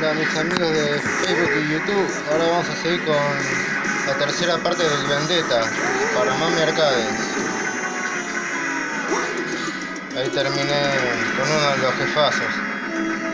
Hola mis amigos de Facebook y YouTube, ahora vamos a seguir con la tercera parte del Vendetta para Mami Arcades. Ahí terminé con uno de los jefazos.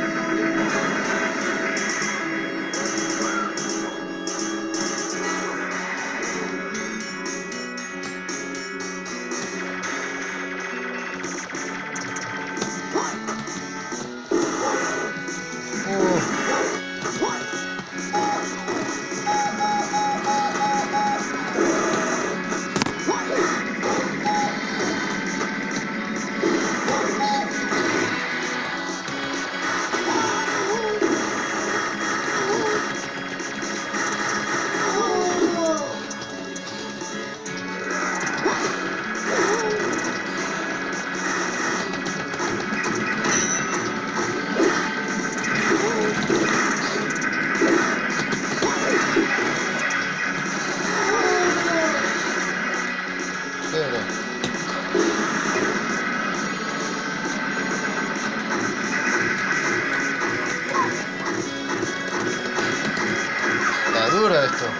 Duro esto.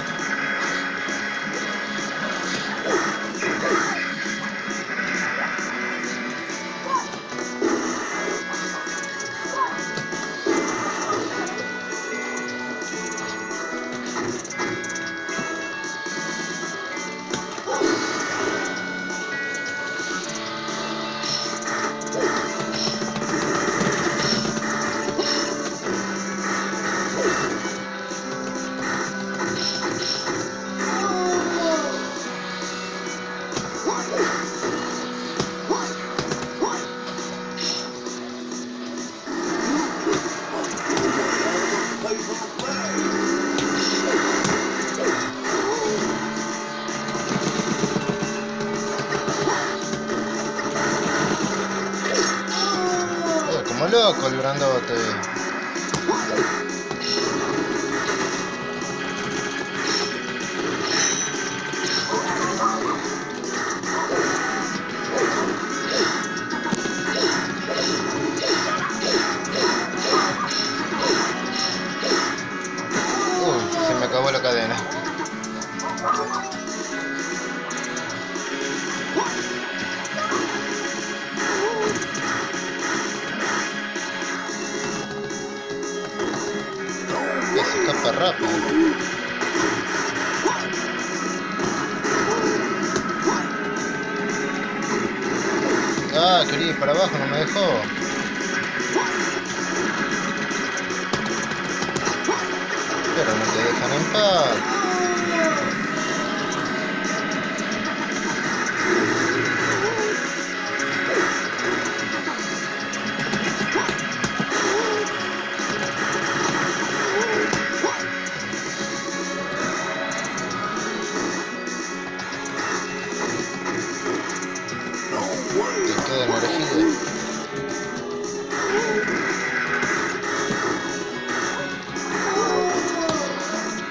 Loco. Uy, se me acabó la cadena. Rápido. Ah, quería ir para abajo, no me dejó. Pero no te dejan en paz.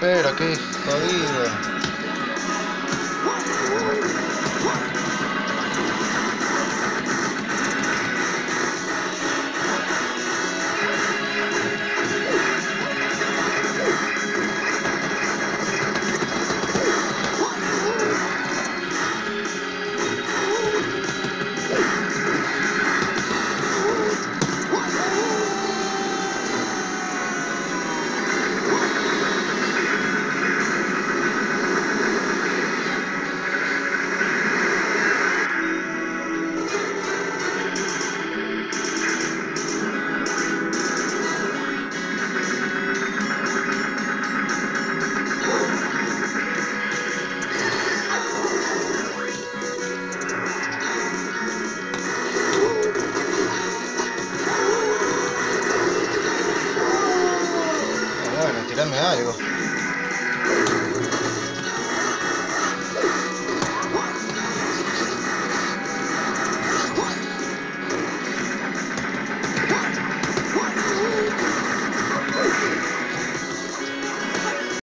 Pero qué jodido. 没啊，一个。